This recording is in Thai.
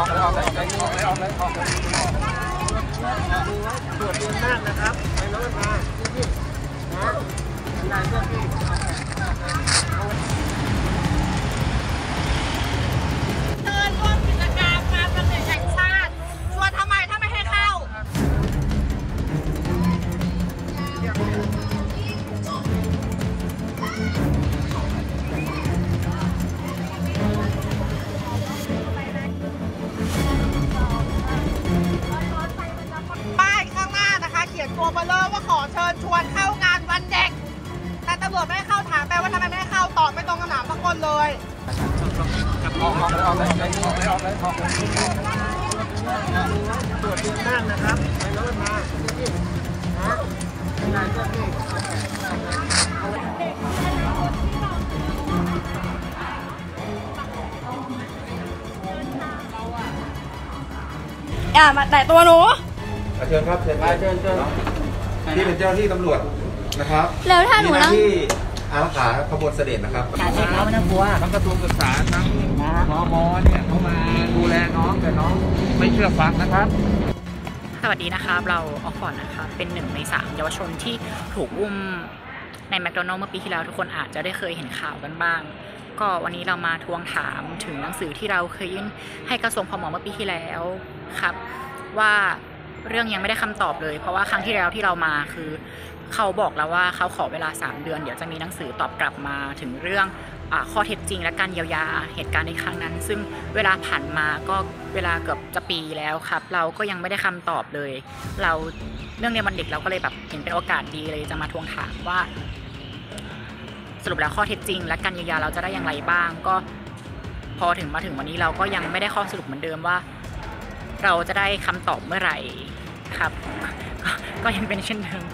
ออกเลยออกเเขียนตัวเบลเลอร์ว่าขอเชิญชวนเข้างานวันเด็ก แต่ตำรวจไม่ให้เข้าถามแปลว่าทำไมไม่ให้เข้าตอบไม่ตรงคำถามสักคนเลยออกออกเลยออกเลยออกเลยออกเลยออกเลยออกเลยตรวจเรียนมากนะครับไปรถมาพี่นะยายเจ้าพี่อย่ามาแตะตัวหนูเชิญครับเชิญครับเชิญเชิญ ที่เป็นเจ้าหน้าที่ตำรวจนะครับแล้วถ้าหนูมีหนั่น้างที่อารักขาขบวนเสด็จนะครับทั้งกระทรวงศึกษาทั้งมมเนี่ยเขามาดูแลน้องแต่น้องไม่เชื่อฟังนะครับ สวัสดีนะครับเราออกฟอร์ดนะคะ เป็นหนึ่งในสามเยาวชนที่ถูกอุ้มในแมคโดนัลล์เมื่อปีที่แล้วทุกคนอาจจะได้เคยเห็นข่าวกันบ้าง ก็วันนี้เรามาทวงถามถึงหนังสือที่เราเคยยื่นให้กระทรวงพมเมื่อปีที่แล้วครับ ว่า เรื่องยังไม่ได้คำตอบเลย เพราะว่าครั้งที่แล้วที่เรามาคือเขาบอกแล้วว่าเขาขอเวลา 3 เดือน เดี๋ยวจะมีหนังสือตอบกลับมาถึงเรื่องอข้อเท็จจริงและการเยียวยาเหตุการณ์ในครั้งนั้น ซึ่งเวลาผ่านมาก็เวลาเกือบจะปีแล้วครับ เราก็ยังไม่ได้คำตอบเลย เราเรื่องในวันเด็กเราก็เลยแบบเห็นเป็นโอกาสดีเลยจะมาทวงถามว่า สรุปแล้วข้อเท็จจริง และการเยียวยาเราจะได้อย่างไรบ้าง ก็พอถึงมาถึงวันนี้เราก็ยังไม่ได้ข้อสรุปเหมือนเดิมว่า เราจะได้คำตอบเมื่อไหร่ครับ ก็ยังเป็นเช่นเดิม